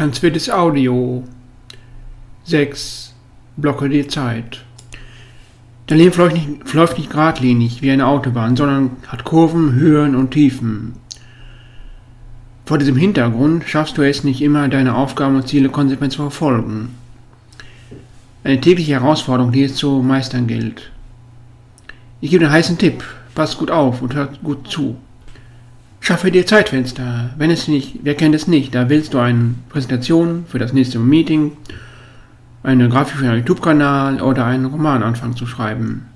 Transviertes Audio 6. Blocke die Zeit. Dein Leben verläuft nicht, verläuft nicht geradlinig wie eine Autobahn, sondern hat Kurven, Höhen und Tiefen. Vor diesem Hintergrund schaffst du es nicht immer, deine Aufgaben und Ziele konsequent zu verfolgen. Eine tägliche Herausforderung, die es zu meistern gilt. Ich gebe dir einen heißen Tipp. Pass gut auf und hör gut zu. Schaffe dir Zeitfenster. Wenn es nicht, wer kennt es nicht? Da willst du eine Präsentation für das nächste Meeting, eine Grafik für einen YouTube-Kanal oder einen Roman anfangen zu schreiben.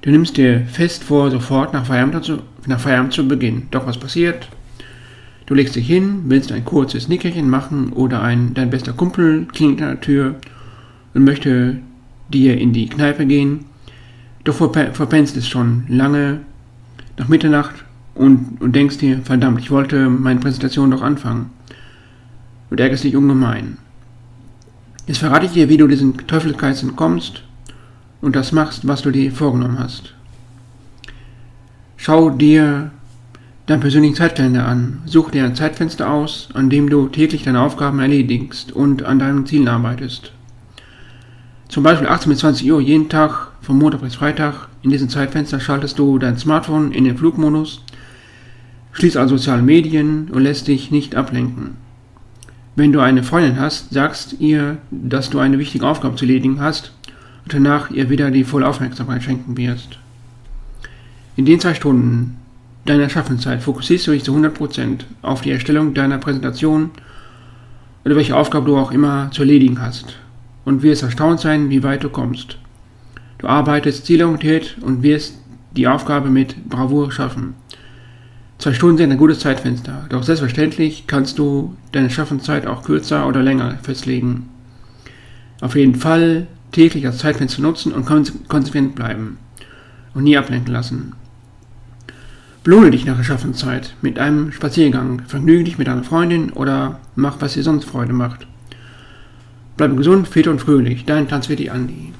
Du nimmst dir fest vor, sofort nach Feierabend zu, nach Feierabend zu beginnen. Doch was passiert? Du legst dich hin, willst ein kurzes Nickerchen machen oder ein, dein bester Kumpel klingelt an der Tür und möchte dir in die Kneipe gehen. Doch verpennst es schon lange nach Mitternacht und, und denkst dir, verdammt, ich wollte meine Präsentation doch anfangen. Und ärgerst dich ungemein. Jetzt verrate ich dir, wie du diesen Teufelskreis entkommst und das machst, was du dir vorgenommen hast. Schau dir deinen persönlichen Zeitkalender an. Such dir ein Zeitfenster aus, an dem du täglich deine Aufgaben erledigst und an deinen Zielen arbeitest. Zum Beispiel 18 bis 20 Uhr jeden Tag, von Montag bis Freitag. In diesem Zeitfenster schaltest du dein Smartphone in den Flugmodus Schließ an soziale Medien und lässt dich nicht ablenken. Wenn du eine Freundin hast, sagst ihr, dass du eine wichtige Aufgabe zu erledigen hast und danach ihr wieder die volle Aufmerksamkeit schenken wirst. In den zwei Stunden deiner Schaffenszeit fokussierst du dich zu 100% auf die Erstellung deiner Präsentation oder welche Aufgabe du auch immer zu erledigen hast und wirst erstaunt sein, wie weit du kommst. Du arbeitest zielorientiert und wirst die Aufgabe mit Bravour schaffen. Zwei Stunden sind ein gutes Zeitfenster, doch selbstverständlich kannst du deine Schaffenszeit auch kürzer oder länger festlegen. Auf jeden Fall täglich als Zeitfenster nutzen und konsequent bleiben und nie ablenken lassen. Belohne dich nach der Schaffenszeit mit einem Spaziergang, vergnüge dich mit deiner Freundin oder mach, was dir sonst Freude macht. Bleibe gesund, fit und fröhlich, dein Tanzwitty Andi.